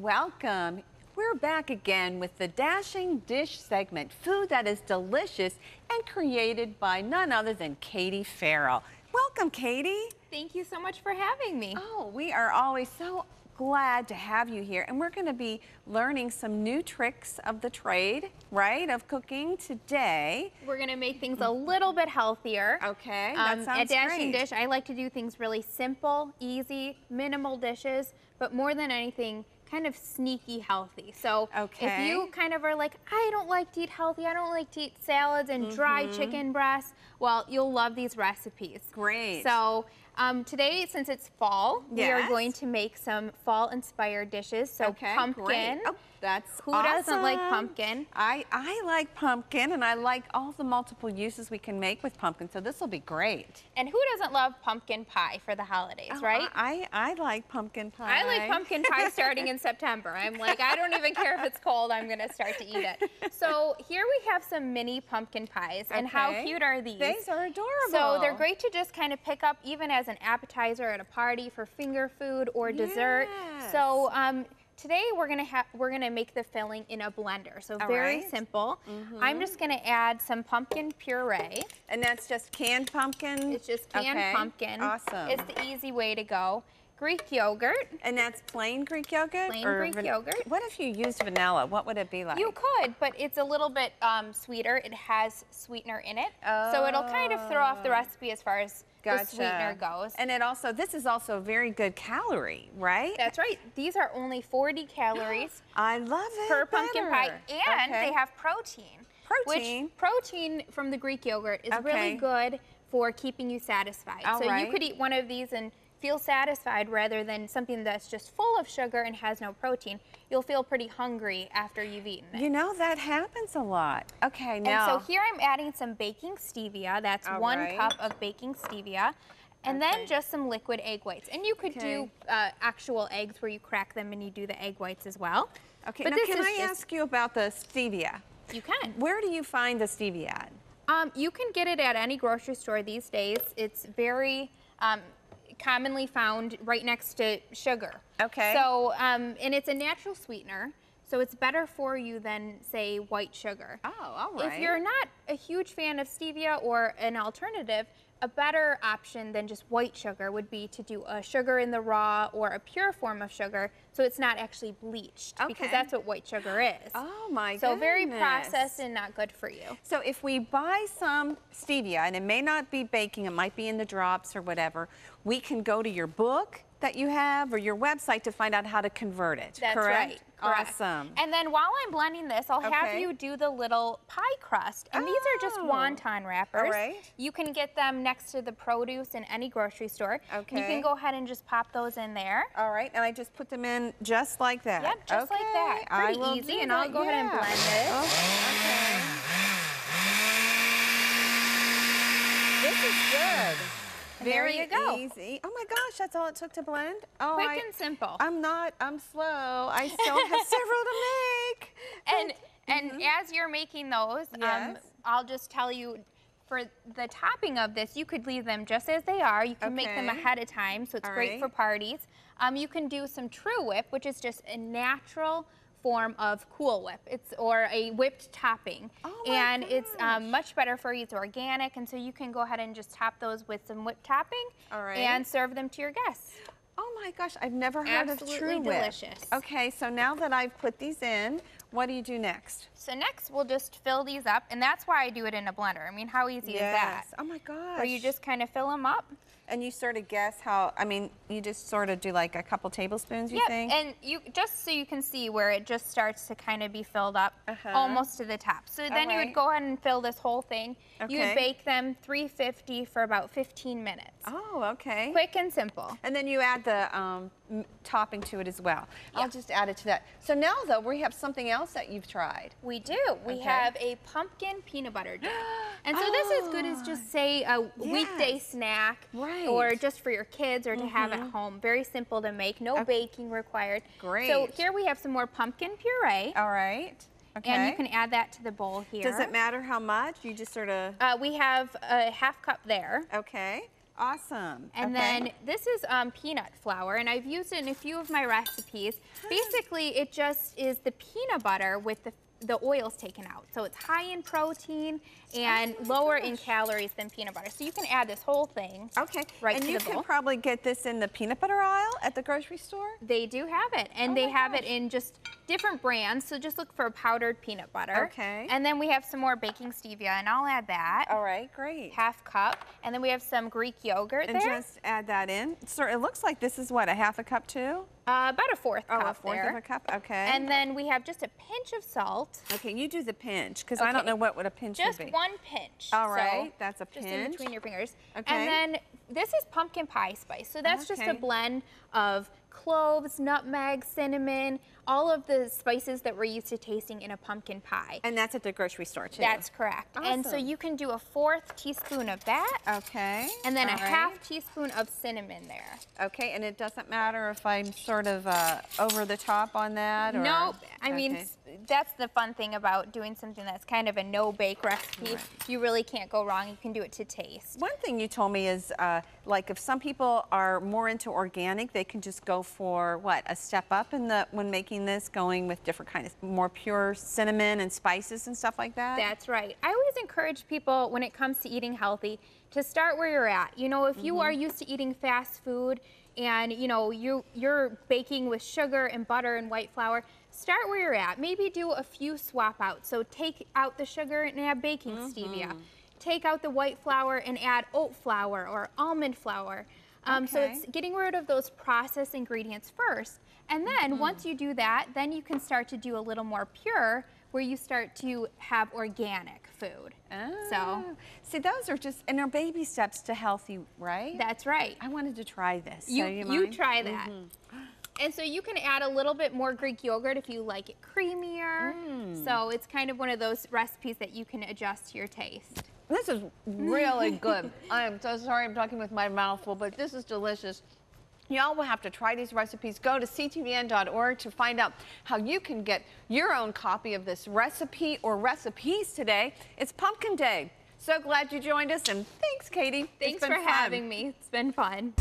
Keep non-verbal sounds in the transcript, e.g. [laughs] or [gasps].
welcome. We're back again with the Dashing Dish segment, food that is delicious and created by none other than Katie Farrell. Welcome, Katie. Thank you so much for having me. Oh, we are always so glad to have you here. And we're going to be learning some new tricks of the trade, right, of cooking today. We're going to make things a little bit healthier. Okay, that Um, sounds at Dashing great. Dish, I like to do things really simple, easy, minimal dishes, but more than anything, kind of sneaky healthy. So okay. if you kind of are like, I don't like to eat healthy, I don't like to eat salads and dry Mm-hmm. chicken breasts, well, you'll love these recipes. Great. So um, today, since it's fall, we are going to make some fall-inspired dishes. So okay, pumpkin. Oh, that's Who doesn't like pumpkin? I, I like pumpkin, and I like all the multiple uses we can make with pumpkin, so this will be great. And who doesn't love pumpkin pie for the holidays, Oh, right? I, I like pumpkin pie. I like pumpkin pie starting in [laughs] September. I'm like, I don't even care if it's cold, I'm gonna start to eat it. So here we have some mini pumpkin pies, and how cute are these? These are adorable. So they're great to just kind of pick up even as an appetizer at a party for finger food or dessert. So um, today we're gonna have we're gonna make the filling in a blender. So All very right. Simple. I'm just gonna add some pumpkin puree. And that's just canned pumpkin? It's just canned Okay, pumpkin. Awesome. It's the easy way to go. Greek yogurt. and that's plain Greek yogurt? Plain Greek yogurt. What if you used vanilla? What would it be like? You could, but it's a little bit um, sweeter. It has sweetener in it. So it'll kind of throw off the recipe as far as Gotcha. the sweetener goes. And it also, this is also a very good calorie, right? That's right. These are only 40 calories [gasps] I love it per pumpkin pie, and Okay. they have protein. Protein? Which protein from the Greek yogurt is Okay. really good for keeping you satisfied. All so right. you could eat one of these and feel satisfied rather than something that's just full of sugar and has no protein. You'll feel pretty hungry after you've eaten it. You know, that happens a lot. Okay, And now. so here I'm adding some baking stevia. That's All one right. cup of baking stevia. And Okay. then just some liquid egg whites. And you could do uh, actual eggs where you crack them and you do the egg whites as well. okay, but now can I just- ask you about the stevia? You can. Where do you find the stevia at? Um, you can get it at any grocery store these days. It's very um, commonly found right next to sugar. Okay. So, um, and it's a natural sweetener. So it's better for you than, say, white sugar. Oh, all right. If you're not a huge fan of stevia or an alternative, a better option than just white sugar would be to do a sugar in the raw or a pure form of sugar so it's not actually bleached because that's what white sugar is. Oh my so very processed and not good for you. So if we buy some stevia, and it may not be baking, it might be in the drops or whatever, we can go to your book that you have or your website to find out how to convert it. That's correct? right. correct. Awesome. And then while I'm blending this, I'll have you do the little pie crust. And these are just Oh. wonton wrappers. right. You can get them next to the produce in any grocery store. Okay. You can go ahead and just pop those in there. All right, and I just put them in just like that. Yep, just like that. Okay, I Pretty will easy, do and I'll that, go ahead and blend it. Oh, okay. This is good. There Very you go. easy. Oh my gosh, that's all it took to blend? Oh, Quick I, and simple. I'm not, I'm slow. I still have [laughs] several to make. and and as you're making those, um, Mm-hmm. I'll just tell you for the topping of this, you could leave them just as they are. You can make them ahead of time, so it's All great right. for parties. Um, you can do some TruWhip, which is just a natural form of Cool Whip. It's or a whipped topping, Oh and it's um, much better for you. It's organic, and so you can go ahead and just top those with some whipped topping, right. and serve them to your guests. Oh my gosh, I've never heard of Absolutely TruWhip. delicious. Okay, so now that I've put these in, what do you do next? So next, we'll just fill these up, and that's why I do it in a blender. I mean, how easy is that? Oh my gosh. Where you just kind of fill them up. And you sort of guess how. I mean, you just sort of do like a couple tablespoons. You Yep, think? and you just so you can see where it just starts to kind of be filled up Uh-huh. almost to the top. So then you would go ahead and fill this whole thing. You Okay. would bake them 350 for about 15 minutes. oh, okay. Quick and simple. And then you add the um, topping to it as well. Yeah. I'll just add it to that. So now, though, we have something else that you've tried. We do. We Okay. have a pumpkin peanut butter dip. [gasps] And so this is good as just say a weekday snack Right. Or just for your kids or to have at home. Very simple to make, no baking required. Great. So here we have some more pumpkin puree. All right. Okay. And you can add that to the bowl here. Does it matter how much? You just sort of. Uh, we have a half cup there. Okay. Awesome. And Okay. then this is um, peanut flour, and I've used it in a few of my recipes. Basically, it just is the peanut butter with the the oils taken out. So it's high in protein and Oh lower in calories than peanut butter. So you can add this whole thing. Okay. right and to you the can bowl. probably get this in the peanut butter aisle at the grocery store. They do have it, and Oh they have it in just different brands. So just look for powdered peanut butter. Okay. And then we have some more baking stevia, and I'll add that. All right, great. Half cup. And then we have some Greek yogurt And there. just add that in. So it looks like this is what, a half a cup too? Uh, about a fourth Oh, cup a fourth there. of a cup. Okay. And then we have just a pinch of salt. okay, you do the pinch because I don't know what, what a pinch Just would be. Just one pinch. All right, So, that's a pinch. Just in between your fingers. Okay. And then this is pumpkin pie spice. So that's just a blend of cloves, nutmeg, cinnamon, all of the spices that we're used to tasting in a pumpkin pie. And that's at the grocery store too. That's correct. Awesome. And so you can do a fourth teaspoon of that. okay. And then all a right. half teaspoon of cinnamon there. Okay, and it doesn't matter if I'm sort of uh, over the top on that? Or? Nope. I mean, Okay. s- that's the fun thing about doing something that's kind of a no-bake recipe. Right. You really can't go wrong. You can do it to taste. One thing you told me is uh, like if some people are more into organic, they can just go for what a step up in the when making this, going with different kind of more pure cinnamon and spices and stuff like that. That's right. I always encourage people when it comes to eating healthy to start where you're at. You know, if you Mm-hmm. are used to eating fast food and you know you you're baking with sugar and butter and white flour, start where you're at. Maybe do a few swap outs. So take out the sugar and add baking stevia. Mm-hmm. Take out the white flour and add oat flour or almond flour. Um, So it's getting rid of those processed ingredients first. And then Mm-hmm. once you do that, then you can start to do a little more pure where you start to have organic food. So Ah. see, those are just and they're baby steps to healthy, right? that's right. I wanted to try this. so You, you, you? Mm-hmm. try that. And so you can add a little bit more Greek yogurt if you like it creamier. Mm. So it's kind of one of those recipes that you can adjust to your taste. This is really [laughs] good. I am so sorry I'm talking with my mouth full, but this is delicious. Y'all will have to try these recipes. Go to ctvn.org to find out how you can get your own copy of this recipe or recipes today. It's Pumpkin Day. So glad you joined us, and thanks, Katie. Thanks for fun. having me. It's been fun.